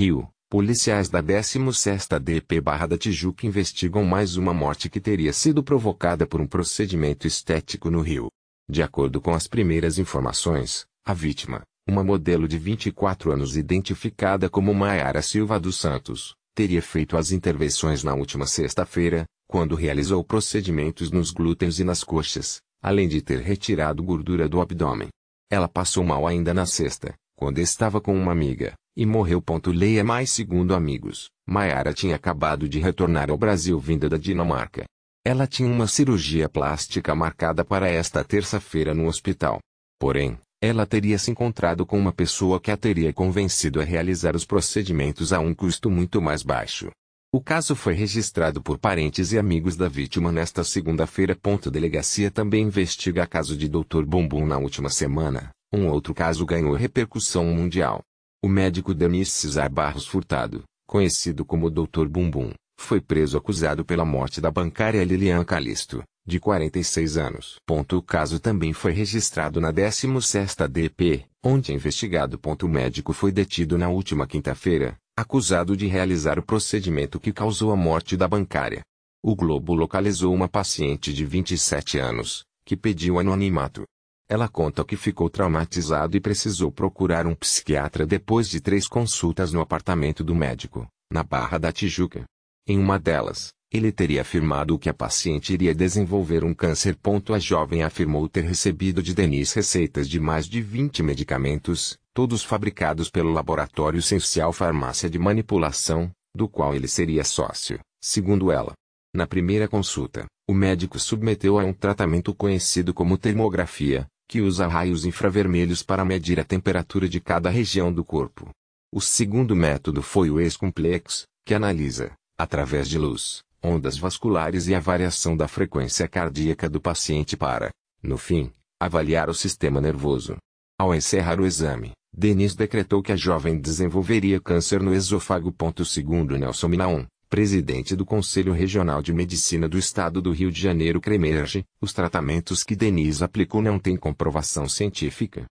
Rio, policiais da 16ª DP Barra da Tijuca investigam mais uma morte que teria sido provocada por um procedimento estético no Rio. De acordo com as primeiras informações, a vítima, uma modelo de 24 anos identificada como Maiara Silva dos Santos, teria feito as intervenções na última sexta-feira, quando realizou procedimentos nos glúteos e nas coxas, além de ter retirado gordura do abdômen. Ela passou mal ainda na sexta, quando estava com uma amiga, e morreu. Leia mais segundo amigos. Maiara tinha acabado de retornar ao Brasil vinda da Dinamarca. Ela tinha uma cirurgia plástica marcada para esta terça-feira no hospital. Porém, ela teria se encontrado com uma pessoa que a teria convencido a realizar os procedimentos a um custo muito mais baixo. O caso foi registrado por parentes e amigos da vítima nesta segunda-feira. Delegacia também investiga caso de Dr. Bumbum na última semana. Um outro caso ganhou repercussão mundial. O médico Denis Cesar Barros Furtado, conhecido como Dr. Bumbum, foi preso acusado pela morte da bancária Lilian Calisto, de 46 anos. O caso também foi registrado na 16ª DP, onde investigado. O médico foi detido na última quinta-feira, acusado de realizar o procedimento que causou a morte da bancária. O Globo localizou uma paciente de 27 anos, que pediu anonimato. Ela conta que ficou traumatizado e precisou procurar um psiquiatra depois de três consultas no apartamento do médico, na Barra da Tijuca. Em uma delas, ele teria afirmado que a paciente iria desenvolver um câncer. A jovem afirmou ter recebido de Denise receitas de mais de 20 medicamentos, todos fabricados pelo laboratório Essencial Farmácia de Manipulação, do qual ele seria sócio, segundo ela. Na primeira consulta, o médico submeteu a um tratamento conhecido como termografia, que usa raios infravermelhos para medir a temperatura de cada região do corpo. O segundo método foi o ex-complex, que analisa, através de luz, ondas vasculares e a variação da frequência cardíaca do paciente para, no fim, avaliar o sistema nervoso. Ao encerrar o exame, Denis decretou que a jovem desenvolveria câncer no esôfago. Segundo Nelson Minaon, presidente do Conselho Regional de Medicina do Estado do Rio de Janeiro Cremerge, os tratamentos que Denise aplicou não têm comprovação científica.